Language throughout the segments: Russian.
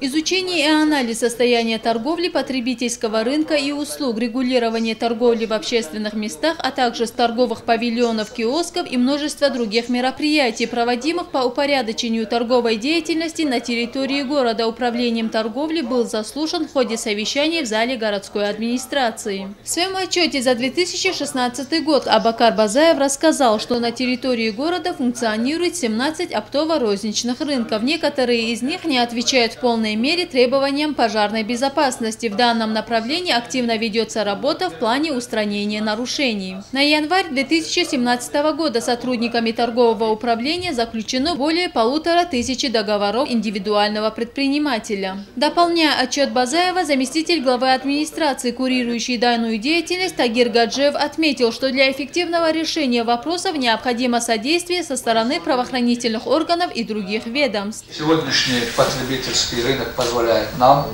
Изучение и анализ состояния торговли, потребительского рынка и услуг, регулирование торговли в общественных местах, а также с торговых павильонов, киосков и множество других мероприятий, проводимых по упорядочению торговой деятельности на территории города управлением торговли, был заслушан в ходе совещания в зале городской администрации. В своем отчете за 2016 год Абакар Базаев рассказал, что на территории города функционирует 17 оптово-розничных рынков. Некоторые из них не отвечают полной мере требованиям пожарной безопасности. В данном направлении активно ведется работа в плане устранения нарушений. На январь 2017 года сотрудниками торгового управления заключено более полутора тысячи договоров индивидуального предпринимателя. Дополняя отчет Базаева, заместитель главы администрации, курирующий данную деятельность, Тагир Гаджиев отметил, что для эффективного решения вопросов необходимо содействие со стороны правоохранительных органов и других ведомств. Сегодняшний потребительский российский рынок позволяет нам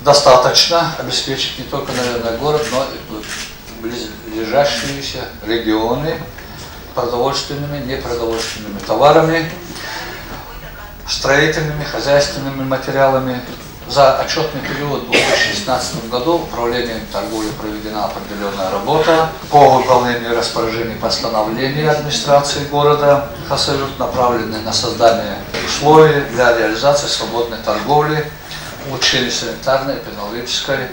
достаточно обеспечить не только, наверное, город, но и близлежащиеся регионы продовольственными, непродовольственными товарами, строительными, хозяйственными материалами. За отчетный период в 2016 году управлением торговли проведена определенная работа по выполнению распоряжений постановления администрации города Хасавюрт, направленные на создание условий для реализации свободной торговли, улучшения санитарной, эпидемиологической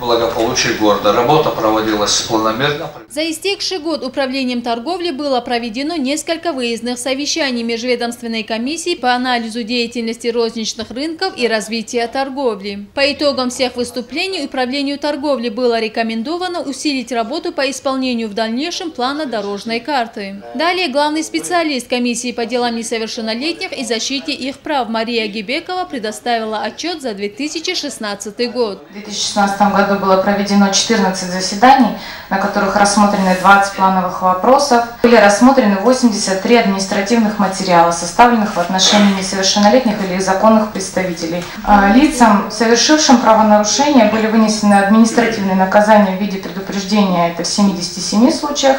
благополучия города. Работа проводилась планомерно. За истекший год управлением торговли было проведено несколько выездных совещаний межведомственной комиссии по анализу деятельности розничных рынков и развития торговли. По итогам всех выступлений управлению торговли было рекомендовано усилить работу по исполнению в дальнейшем плана дорожной карты. Далее главный специалист комиссии по делам несовершеннолетних и защите их прав Мария Гибекова предоставила отчет за 2016 год. В 2016 году году было проведено 14 заседаний, на которых рассмотрены 20 плановых вопросов. Были рассмотрены 83 административных материала, составленных в отношении несовершеннолетних или законных представителей. А, лицам, совершившим правонарушение, были вынесены административные наказания в виде предупреждения, это в 77 случаях,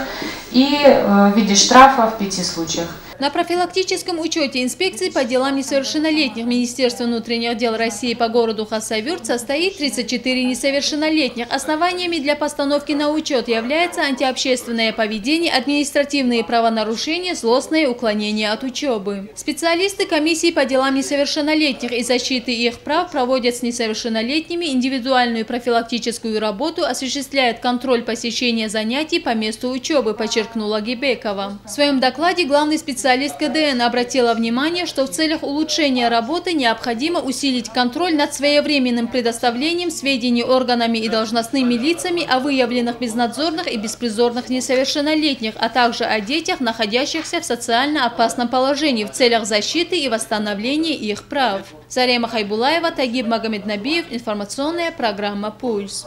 и э, в виде штрафа в 5 случаях. На профилактическом учете инспекции по делам несовершеннолетних Министерства внутренних дел России по городу Хасавюрт состоит 34 несовершеннолетних. Основаниями для постановки на учет является антиобщественное поведение, административные правонарушения, злостное уклонение от учебы. Специалисты комиссии по делам несовершеннолетних и защиты их прав проводят с несовершеннолетними индивидуальную профилактическую работу, осуществляют контроль посещения занятий по месту учебы, подчеркнула Гибекова. В своем докладе главный специалист Специалист КДН обратила внимание, что в целях улучшения работы необходимо усилить контроль над своевременным предоставлением сведений органами и должностными лицами о выявленных безнадзорных и беспризорных несовершеннолетних, а также о детях, находящихся в социально опасном положении в целях защиты и восстановления их прав. Зарема Хайбулаева, Тагиб Магомеднабиев, информационная программа «Пульс».